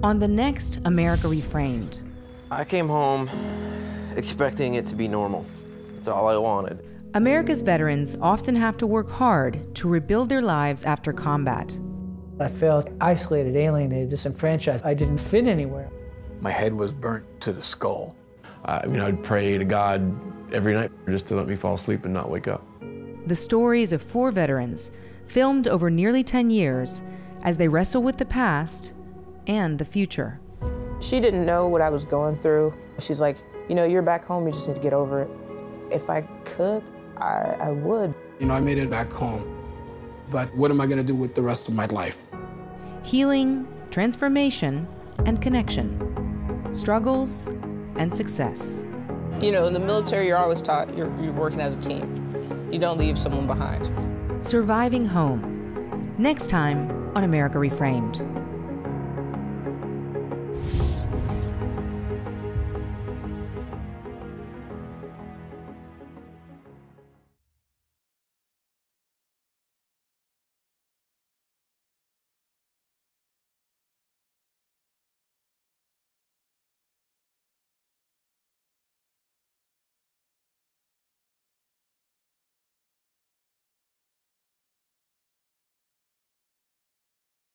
On the next America Reframed, I came home expecting it to be normal. That's all I wanted. America's veterans often have to work hard to rebuild their lives after combat. I felt isolated, alienated, disenfranchised. I didn't fit anywhere. My head was burnt to the skull. I mean, I'd pray to God every night just to let me fall asleep and not wake up. The stories of four veterans, filmed over nearly 10 years, as they wrestle with the past and the future. She didn't know what I was going through. She's like, you know, you're back home, you just need to get over it. If I could, I, I would. You know, I made it back home, but what am I going to do with the rest of my life? Healing, transformation, and connection. Struggles and success. You know, in the military, you're always taught you're, you're working as a team. You don't leave someone behind. Surviving Home. Next time on America Reframed.